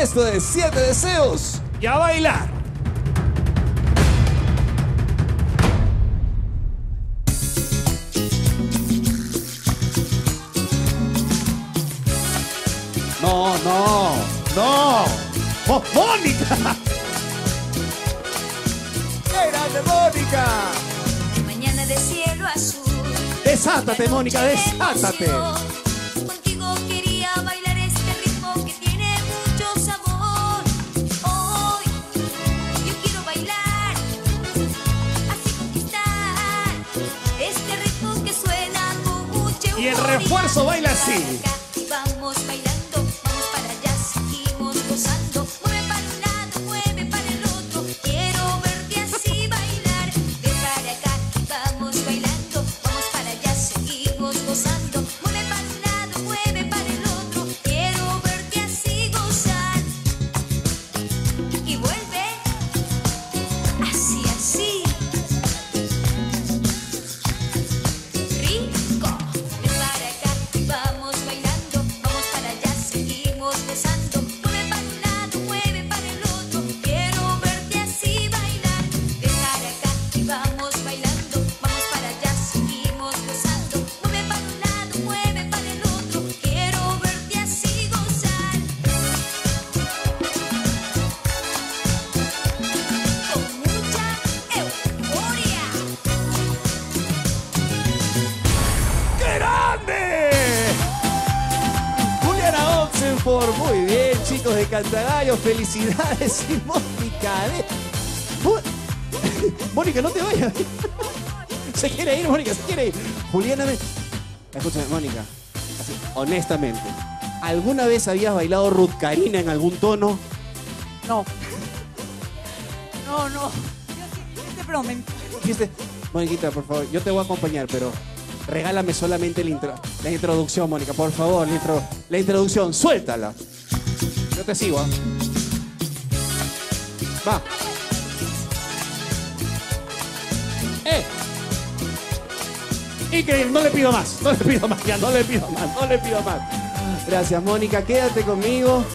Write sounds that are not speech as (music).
Esto es Siete Deseos y a bailar. No, no, no. ¡Mo- ¡Mónica! ¡Qué grande, Mónica! Mañana de cielo azul. Desátate, Mónica, desátate. Y el refuerzo baila así. Oxenford, muy bien, chicos de Cantagallo, felicidades y Mónica. ¿eh? (laughs) Mónica, no te vayas. (laughs) Se quiere ir, Mónica, se quiere ir. Juliana, ven. Escúchame, Mónica, así, honestamente, ¿alguna vez habías bailado Ruth Karina en algún tono? No. (laughs) No, no. Yo sí, te prometo. Dijiste, Mónica, por favor, yo te voy a acompañar, pero regálame solamente la, intro- la introducción, Mónica, por favor, la, intro- la introducción, suéltala. Yo te sigo, ¿ah? Va. ¡Eh! Increíble, no le pido más, no le pido más, ya no le pido más, no le pido más. Gracias, Mónica, quédate conmigo.